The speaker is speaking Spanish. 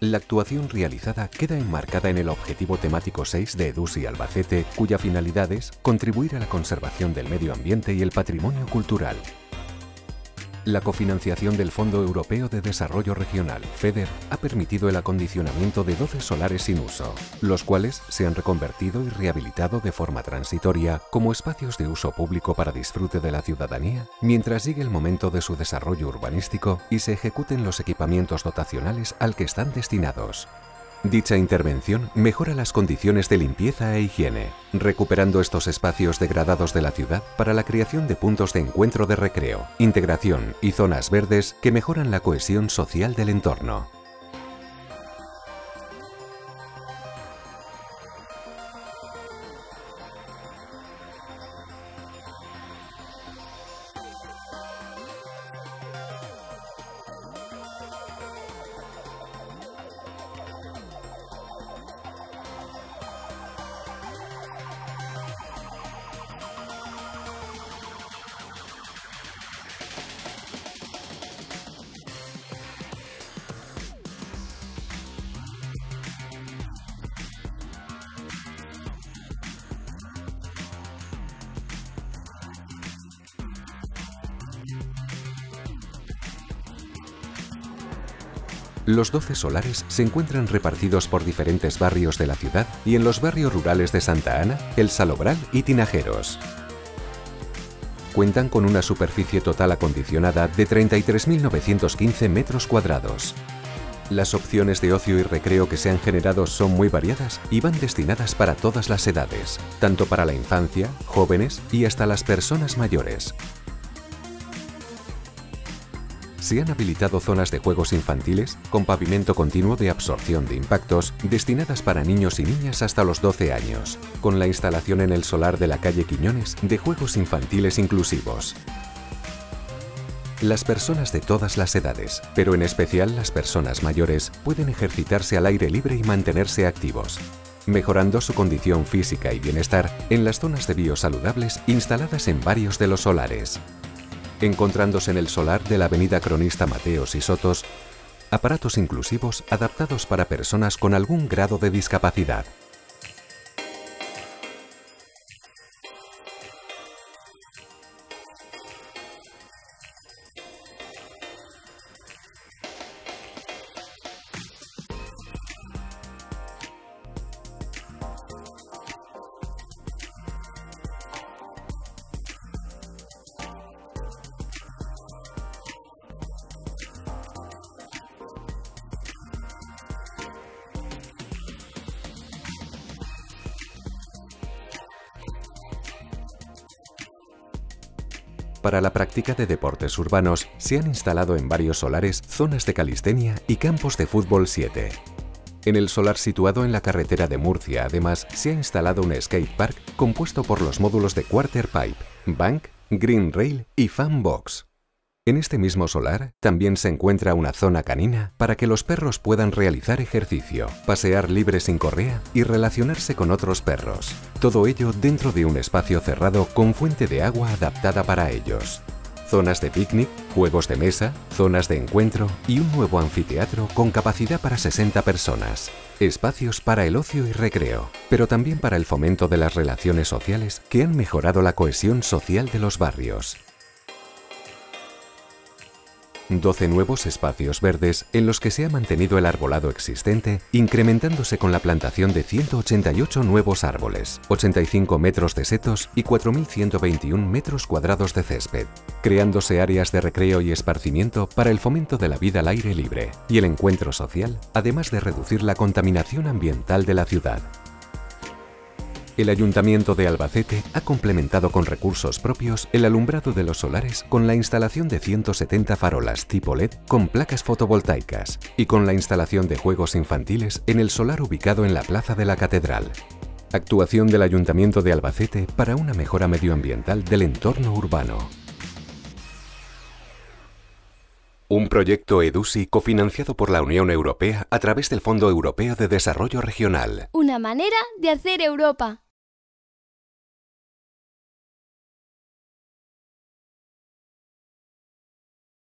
La actuación realizada queda enmarcada en el objetivo temático 6 de EDUSI Albacete, cuya finalidad es contribuir a la conservación del medio ambiente y el patrimonio cultural, la cofinanciación del Fondo Europeo de Desarrollo Regional, FEDER, ha permitido el acondicionamiento de 12 solares sin uso, los cuales se han reconvertido y rehabilitado de forma transitoria como espacios de uso público para disfrute de la ciudadanía, mientras llegue el momento de su desarrollo urbanístico y se ejecuten los equipamientos dotacionales al que están destinados. Dicha intervención mejora las condiciones de limpieza e higiene, recuperando estos espacios degradados de la ciudad para la creación de puntos de encuentro de recreo, integración y zonas verdes que mejoran la cohesión social del entorno. Los 12 solares se encuentran repartidos por diferentes barrios de la ciudad y en los barrios rurales de Santa Ana, El Salobral y Tinajeros. Cuentan con una superficie total acondicionada de 33.915 metros cuadrados. Las opciones de ocio y recreo que se han generado son muy variadas y van destinadas para todas las edades, tanto para la infancia, jóvenes y hasta las personas mayores. Se han habilitado zonas de juegos infantiles con pavimento continuo de absorción de impactos destinadas para niños y niñas hasta los 12 años, con la instalación en el solar de la calle Quiñones de juegos infantiles inclusivos. Las personas de todas las edades, pero en especial las personas mayores, pueden ejercitarse al aire libre y mantenerse activos, mejorando su condición física y bienestar en las zonas de biosaludables instaladas en varios de los solares encontrándose en el solar de la avenida Cronista Mateos y Sotos, aparatos inclusivos adaptados para personas con algún grado de discapacidad. Para la práctica de deportes urbanos se han instalado en varios solares zonas de calistenia y campos de fútbol 7. En el solar situado en la carretera de Murcia, además, se ha instalado un skate park compuesto por los módulos de Quarter Pipe, Bank, Green Rail y Fan Box. En este mismo solar también se encuentra una zona canina para que los perros puedan realizar ejercicio, pasear libre sin correa y relacionarse con otros perros. Todo ello dentro de un espacio cerrado con fuente de agua adaptada para ellos. Zonas de picnic, juegos de mesa, zonas de encuentro y un nuevo anfiteatro con capacidad para 60 personas. Espacios para el ocio y recreo, pero también para el fomento de las relaciones sociales que han mejorado la cohesión social de los barrios. 12 nuevos espacios verdes en los que se ha mantenido el arbolado existente, incrementándose con la plantación de 188 nuevos árboles, 85 metros de setos y 4.121 metros cuadrados de césped, creándose áreas de recreo y esparcimiento para el fomento de la vida al aire libre y el encuentro social, además de reducir la contaminación ambiental de la ciudad. El Ayuntamiento de Albacete ha complementado con recursos propios el alumbrado de los solares con la instalación de 170 farolas tipo LED con placas fotovoltaicas y con la instalación de juegos infantiles en el solar ubicado en la Plaza de la Catedral. Actuación del Ayuntamiento de Albacete para una mejora medioambiental del entorno urbano. Un proyecto EDUSI cofinanciado por la Unión Europea a través del Fondo Europeo de Desarrollo Regional. Una manera de hacer Europa.